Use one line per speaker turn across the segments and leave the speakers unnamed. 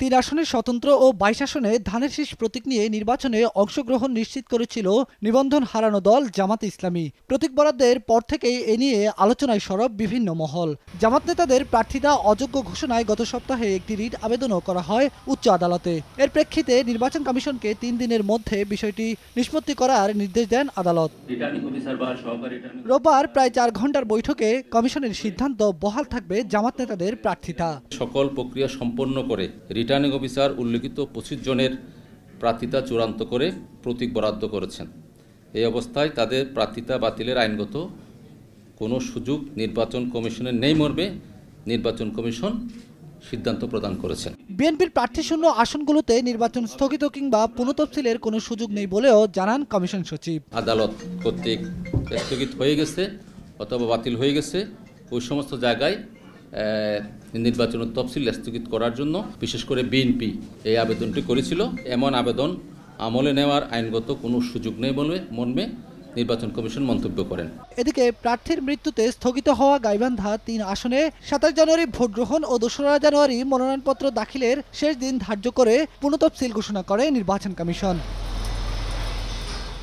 তিন আসনের স্বতন্ত্র ও বাইশ আসনে ধানের শীষ প্রতীক নিয়ে নির্বাচনে অংশগ্রহণ নিশ্চিত করেছিল নিবন্ধন হারানো দল জামাত ইসলামী। প্রতীক বরাদ্দের পর থেকেই এ নিয়ে আলোচনায় সরব বিভিন্ন মহল। জামাত নেতাদের প্রার্থিতা অযোগ্য ঘোষণায় গত সপ্তাহে একটি রিট আবেদনও করা হয় উচ্চ আদালতে। এর প্রেক্ষিতে নির্বাচন কমিশনকে তিন দিনের মধ্যে বিষয়টি নিষ্পত্তি করার নির্দেশ দেন আদালত। রোববার প্রায় চার ঘণ্টার বৈঠকে কমিশনের সিদ্ধান্ত বহাল থাকবে জামাত নেতাদের প্রার্থিতা
সকল প্রক্রিয়া সম্পন্ন করে রিটার্নিং অফিসার উল্লেখিত পঁচিশ জনের প্রার্থিতা চূড়ান্ত করে প্রতীক বরাদ্দ করেছেন। এই অবস্থায় তাদের প্রার্থিতা বাতিলের আইনগত কোনো সুযোগ নির্বাচন কমিশনের নেই মর্মে নির্বাচন কমিশন সিদ্ধান্ত প্রদান করেছেন।
বিএনপির প্রার্থীশূন্য আসনগুলোতে নির্বাচন স্থগিত কিংবা পুনঃতফসিলের কোনো সুযোগ নেই বলেও জানান কমিশন সচিব।
আদালত কর্তৃক স্থগিত হয়ে গেছে অথবা বাতিল হয়ে গেছে ওই সমস্ত জায়গায় নির্বাচনের তফসিল স্থগিত করার জন্য বিশেষ করে বিএনপি এই আবেদনটি করেছিল। এমন আবেদন আমলে নেওয়ার আইনগত কোনো সুযোগ নেই বলে মর্মে নির্বাচন কমিশন মন্তব্য করেন।
এদিকে প্রার্থীর মৃত্যুতে স্থগিত হওয়া গাইবান্ধা তিন আসনে সাতাশ জানুয়ারি ভোট গ্রহণ ও দোসরা জানুয়ারি মনোনয়নপত্র দাখিলের শেষ দিন ধার্য করে পুনঃতফসিল ঘোষণা করে নির্বাচন কমিশন।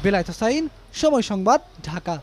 বেলায়েত হোসাইন সময় সংবাদ, ঢাকা।